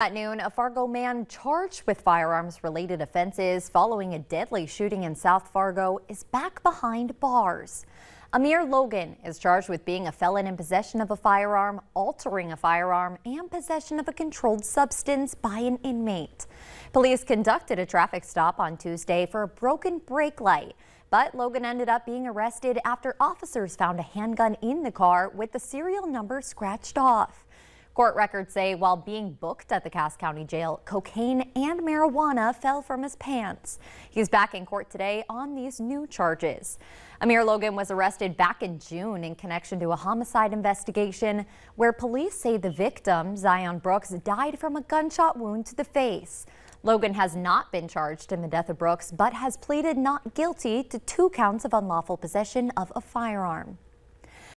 At noon, a Fargo man charged with firearms related offenses following a deadly shooting in South Fargo is back behind bars. Amir Logan is charged with being a felon in possession of a firearm, altering a firearm, and possession of a controlled substance by an inmate. Police conducted a traffic stop on Tuesday for a broken brake light, but Logan ended up being arrested after officers found a handgun in the car with the serial number scratched off. Court records say while being booked at the Cass County Jail, cocaine and marijuana fell from his pants. He's back in court today on these new charges. Amir Logan was arrested back in June in connection to a homicide investigation where police say the victim, Zion Brooks, died from a gunshot wound to the face. Logan has not been charged in the death of Brooks, but has pleaded not guilty to two counts of unlawful possession of a firearm.